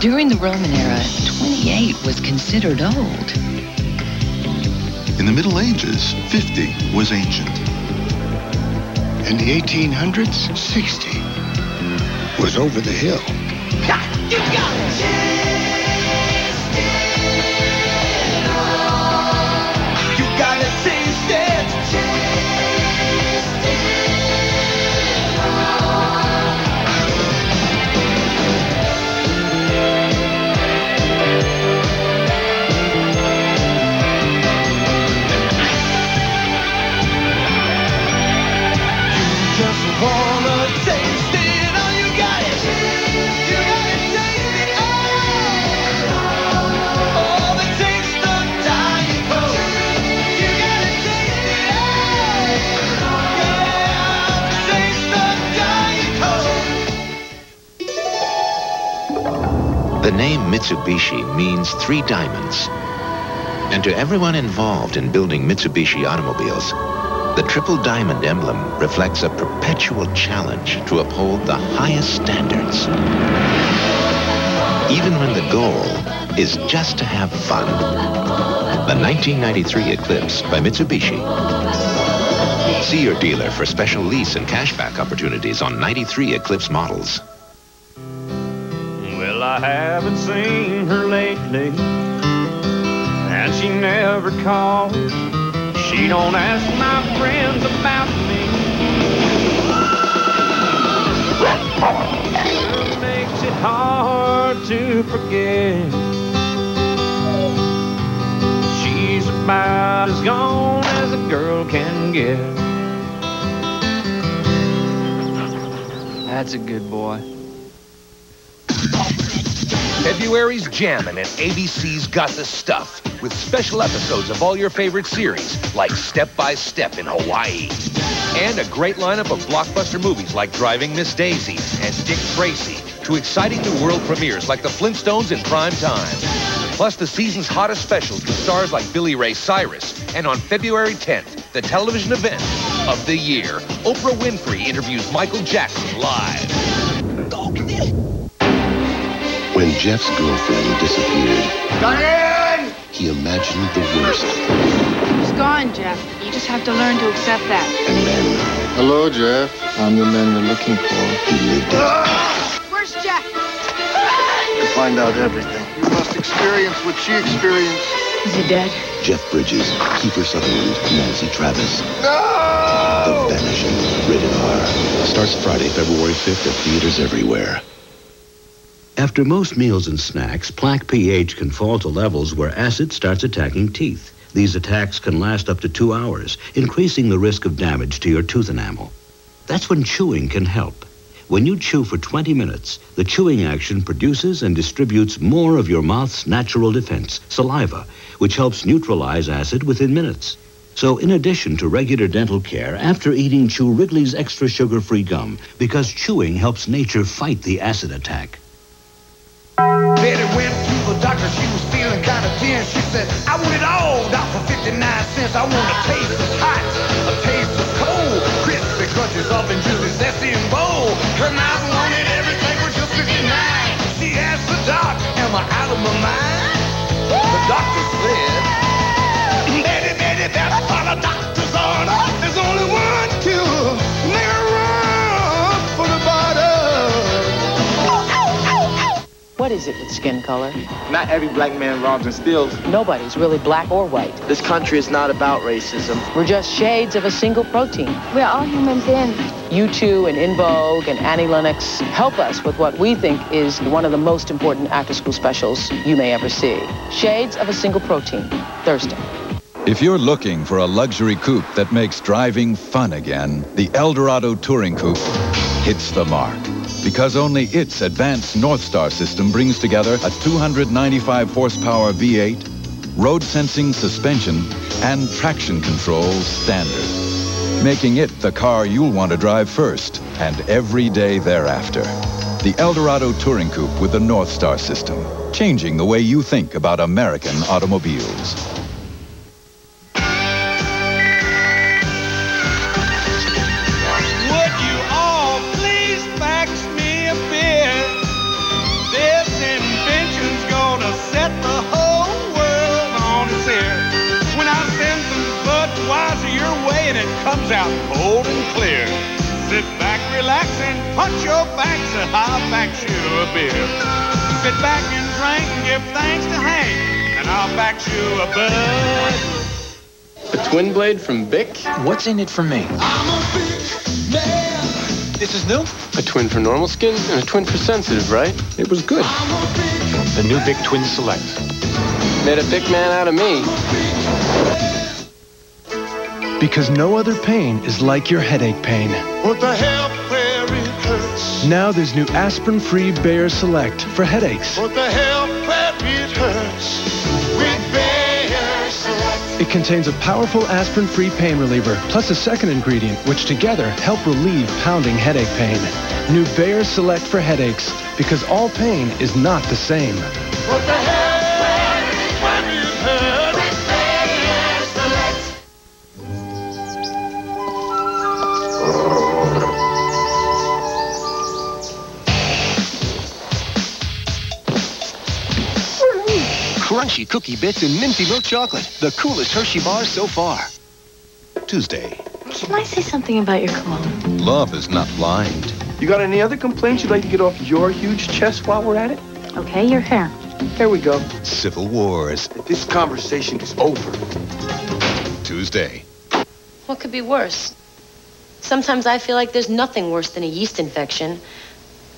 During the Roman era, 28 was considered old. In the Middle Ages, 50 was ancient. In the 1800s, 60 was over the hill. You got The name Mitsubishi means three diamonds. And to everyone involved in building Mitsubishi automobiles, the triple diamond emblem reflects a perpetual challenge to uphold the highest standards. Even when the goal is just to have fun. The 1993 Eclipse by Mitsubishi. See your dealer for special lease and cashback opportunities on 93 Eclipse models. Haven't seen her lately, and she never calls. She don't ask my friends about me. It makes it hard to forget. She's about as gone as a girl can get. That's a good boy. February's jammin' and ABC's got the stuff with special episodes of all your favorite series like Step by Step in Hawaii. And a great lineup of blockbuster movies like Driving Miss Daisy and Dick Tracy to exciting new world premieres like The Flintstones in prime time. Plus the season's hottest specials with stars like Billy Ray Cyrus. And on February 10th, the television event of the year, Oprah Winfrey interviews Michael Jackson live. When Jeff's girlfriend disappeared, Diane! he imagined the worst. He's gone, Jeff. You just have to learn to accept that. And then... Hello, Jeff. I'm the man you're looking for. He lived it. Where's Jeff? To find out everything. You must experience what she experienced. Is he dead? Jeff Bridges, Kiefer Sutherland, Nancy Travis. No! The Vanishing. Rated R. Starts Friday, February 5th at theaters everywhere. After most meals and snacks, plaque pH can fall to levels where acid starts attacking teeth. These attacks can last up to two hours, increasing the risk of damage to your tooth enamel. That's when chewing can help. When you chew for 20 minutes, the chewing action produces and distributes more of your mouth's natural defense, saliva, which helps neutralize acid within minutes. So in addition to regular dental care, after eating, chew Wrigley's extra sugar-free gum, because chewing helps nature fight the acid attack. Betty went to the doctor, she was feeling kind of thin. She said, I want it all down for 59 cents. I want a taste of hot, a taste of cold, crispy crunches and juicy zesty and bold. Her mouth wanted everything for just 59. She asked the doc, am I out of my mind? The doctor What is it with skin color? Not every black man robs and steals. Nobody's really black or white. This country is not about racism. We're just shades of a single protein. We're all human beings. U2 and En Vogue and Annie Lennox help us with what we think is one of the most important after-school specials you may ever see. Shades of a single protein. Thursday. If you're looking for a luxury coupe that makes driving fun again, the Eldorado Touring Coupe hits the mark. Because only its advanced Northstar system brings together a 295 horsepower V8, road sensing suspension, and traction control standard. Making it the car you'll want to drive first and every day thereafter. The Eldorado Touring Coupe with the Northstar system, changing the way you think about American automobiles. Punch your bags a I'll back you a beer. Sit back and drink and give thanks to Hank, and I'll back you a bud. A twin blade from Bic? What's in it for me? This is new? A twin for normal skin and a twin for sensitive, right? It was good. The new Bic Twin Select. Made a big man out of me. Because no other pain is like your headache pain. What the help where it hurts. Now there's new aspirin-free Bayer Select for headaches. Put the where it hurts. With Bayer Select. It contains a powerful aspirin-free pain reliever, plus a second ingredient, which together help relieve pounding headache pain. New Bayer Select for headaches, because all pain is not the same. Crunchy cookie bits and minty milk chocolate. The coolest Hershey bars so far. Tuesday. Can I say something about your cologne? Love is not blind. You got any other complaints you'd like to get off your huge chest while we're at it? Okay, your hair. Here we go. Civil wars. This conversation is over. Tuesday. What could be worse? Sometimes I feel like there's nothing worse than a yeast infection,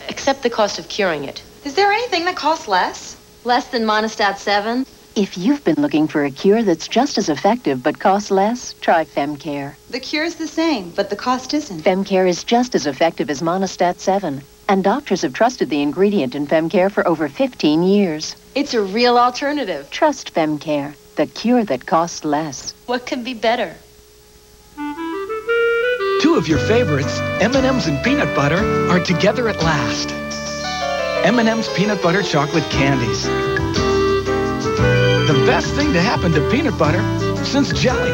except the cost of curing it. Is there anything that costs less? Less than Monistat 7? If you've been looking for a cure that's just as effective but costs less, try FemCare. The cure's the same, but the cost isn't. FemCare is just as effective as Monistat 7, and doctors have trusted the ingredient in FemCare for over 15 years. It's a real alternative. Trust FemCare, the cure that costs less. What could be better? Two of your favorites, M&M's and peanut butter, are together at last. M&M's peanut butter chocolate candies. The best thing to happen to peanut butter since jelly.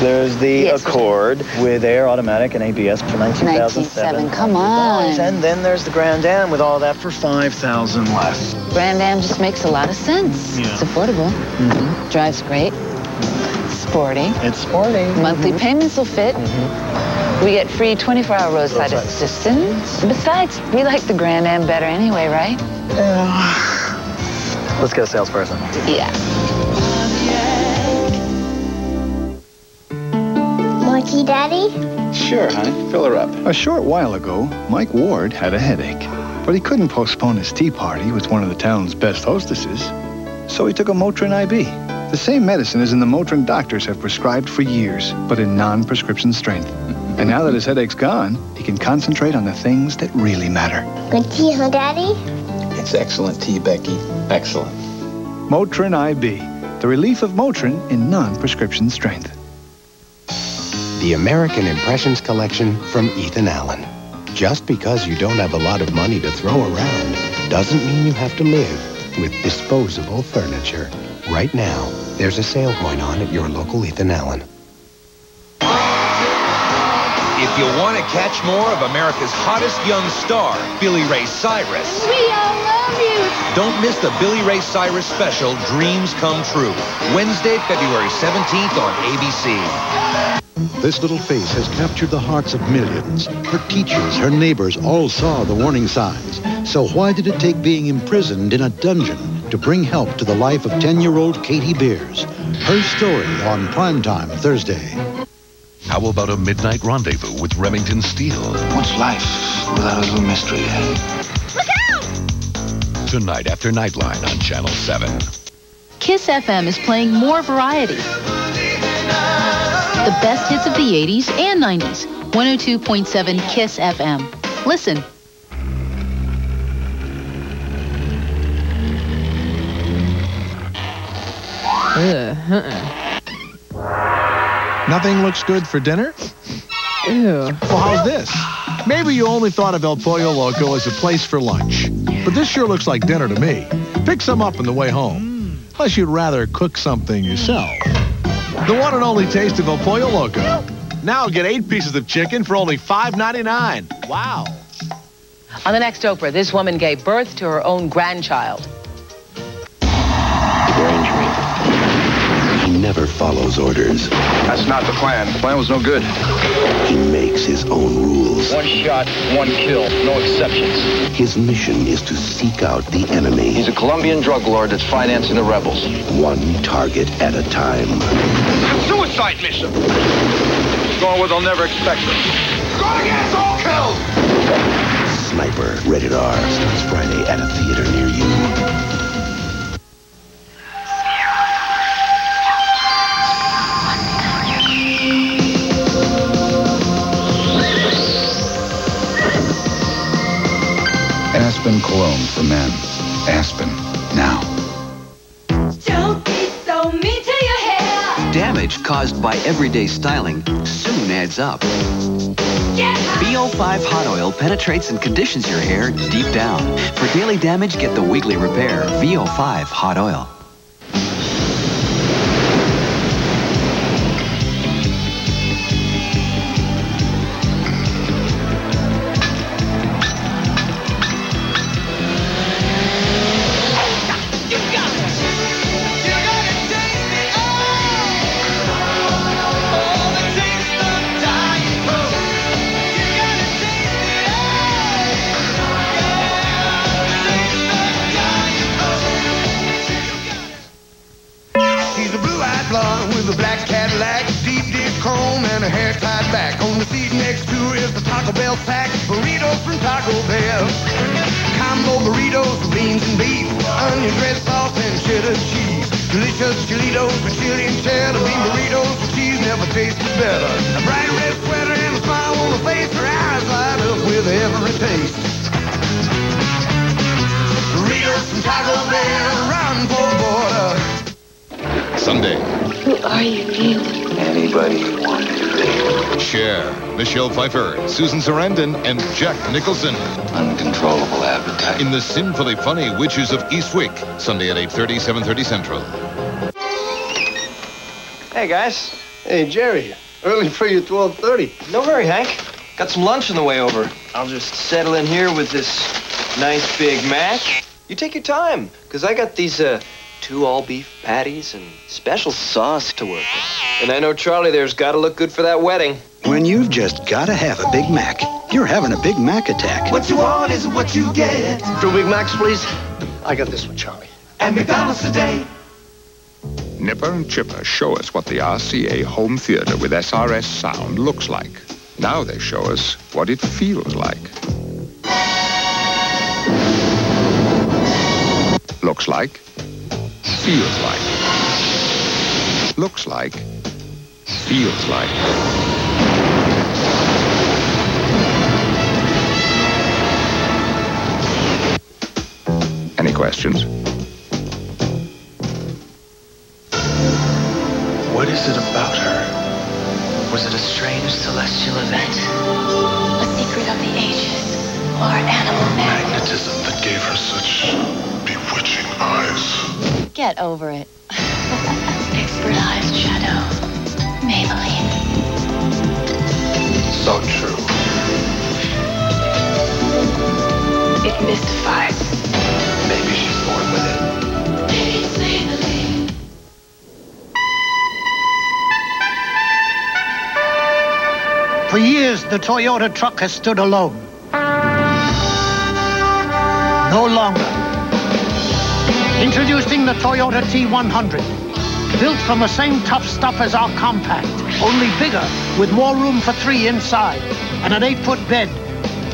There's the Accord with air, automatic, and ABS for 19,007. 19,700, come on. And then there's the Grand Am with all that for 5,000 less. Grand Am just makes a lot of sense. Yeah. It's affordable. Mm-hmm. Drives great. Sporty. It's sporty. Monthly Mhm. payments will fit. We get free 24-hour roadside, Roadside. assistance. Besides, we like the Grand Am better anyway, right? Let's get a salesperson. Yeah. Monkey Daddy? Sure, honey. Fill her up. A short while ago, Mike Ward had a headache, but he couldn't postpone his tea party with one of the town's best hostesses. So he took a Motrin IB. The same medicine as in the Motrin doctors have prescribed for years, but in non-prescription strength. And now that his headache's gone, he can concentrate on the things that really matter. Good tea, huh, Daddy? It's excellent tea, Becky. Excellent. Motrin IB, the relief of Motrin in non-prescription strength. The American Impressions Collection from Ethan Allen. Just because you don't have a lot of money to throw around doesn't mean you have to live with disposable furniture. Right now, there's a sale going on at your local Ethan Allen. If you want to catch more of America's hottest young star, Billy Ray Cyrus, We all love you. don't miss the Billy Ray Cyrus special, Dreams Come True, Wednesday, February 17th on ABC. This little face has captured the hearts of millions. Her teachers, her neighbors all saw the warning signs. So why did it take being imprisoned in a dungeon to bring help to the life of 10-year-old Katie Beers? Her story on Primetime Thursday. How about a midnight rendezvous with Remington Steele? What's life without a little mystery? Look out! Tonight after Nightline on Channel 7. Kiss FM is playing more variety. The best hits of the 80s and 90s. 102.7 Kiss FM. Listen. Uh-huh. Nothing looks good for dinner? Ew. Well, how's this? Maybe you only thought of El Pollo Loco as a place for lunch. But this sure looks like dinner to me. Pick some up on the way home. Unless you'd rather cook something yourself. The one and only taste of El Pollo Loco. Now get eight pieces of chicken for only $5.99. Wow. On the next Oprah, this woman gave birth to her own grandchild. Never follows orders. That's not the plan. The plan was no good. He makes his own rules. One shot, one kill, no exceptions. His mission is to seek out the enemy. He's a Colombian drug lord that's financing the rebels. One target at a time. Suicide mission. Going where they'll never expect us. Going against all kills. Sniper, rated R, starts Friday at a theater near you. Aspen for men. Aspen. Now. Don't be so mean to your hair. Damage caused by everyday styling soon adds up. VO5 Hot Oil penetrates and conditions your hair deep down. For daily damage, get the weekly repair. VO5 Hot Oil. Seat next to is the Taco Bell sack, burritos from Taco Bell. Combo burritos with beans and beef, onion red sauce and cheddar cheese. Delicious chilitos with chili and cheddar, bean burritos with cheese never tasted better. A bright red sweater and a smile on her face, her eyes light up with every taste. Burritos from Taco Bell, round for the border. Sunday. Who are you, Neil? Anybody you want to Cher, Michelle Pfeiffer, Susan Sarandon, and Jack Nicholson. Uncontrollable appetite. In the sinfully funny Witches of Eastwick. Sunday at 8.30, 7.30 Central. Hey, guys. Hey, Jerry. Early for you, 12.30. No hurry, Hank. Got some lunch on the way over. I'll just settle in here with this nice Big Mac. You take your time, because I got these, uh, two all-beef patties and special sauce to work with. And I know Charlie there's got to look good for that wedding. When you've just got to have a Big Mac, you're having a Big Mac attack. What you want is what you get. Two Big Macs, please. I got this one, Charlie. And McDonald's today. Nipper and Chipper show us what the RCA home theater with SRS sound looks like. Now they show us what it feels like. Looks like. Feels like. Looks like. Feels like. Any questions? What is it about her? Was it a strange celestial event? A secret of the ages. Or animal. Magnetism that gave her such bewitching eyes. Get over it. Expert Eyes shadow. Maybelline. So true. It mystifies. Maybe she's born with it. For years, the Toyota truck has stood alone. No longer. Introducing the Toyota T100. Built from the same tough stuff as our compact, only bigger, with more room for three inside, and an eight-foot bed,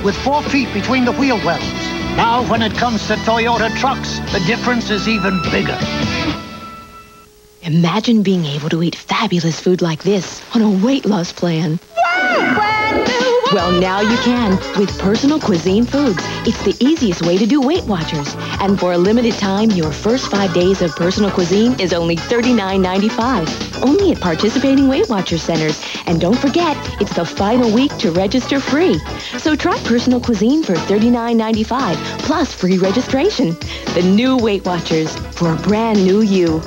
with four feet between the wheel wells. Now, when it comes to Toyota trucks, the difference is even bigger. Imagine being able to eat fabulous food like this on a weight loss plan. Well, now you can with Personal Cuisine Foods. It's the easiest way to do Weight Watchers. And for a limited time, your first five days of Personal Cuisine is only $39.95. Only at participating Weight Watchers centers. And don't forget, it's the final week to register free. So try Personal Cuisine for $39.95 plus free registration. The new Weight Watchers for a brand new you.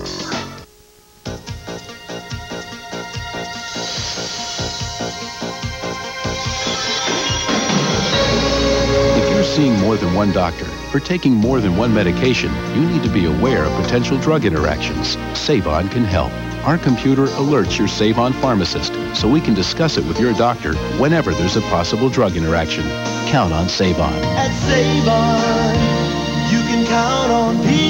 Seeing more than one doctor or taking more than one medication, you need to be aware of potential drug interactions. Sav-on can help. our computer alerts your Sav-on pharmacist so we can discuss it with your doctor whenever there's a possible drug interaction. Count on Sav-on. At Sav-on, you can count on people.